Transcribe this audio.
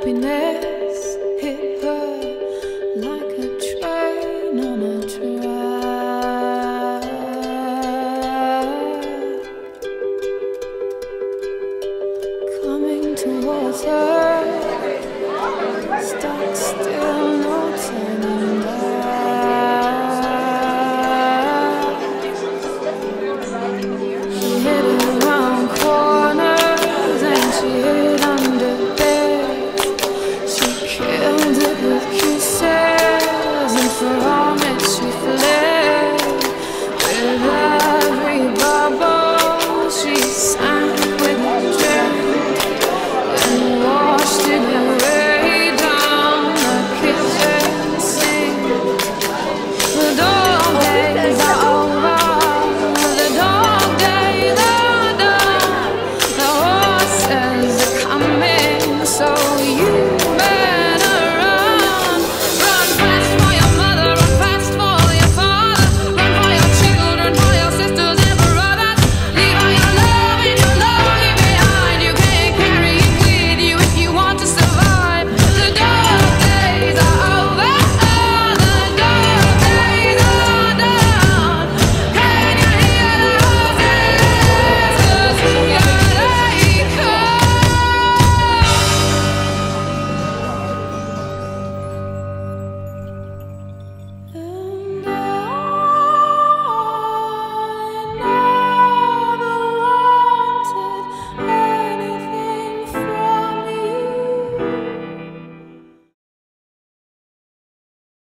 Happiness hit her like a train on a track. Coming towards her, stuck still.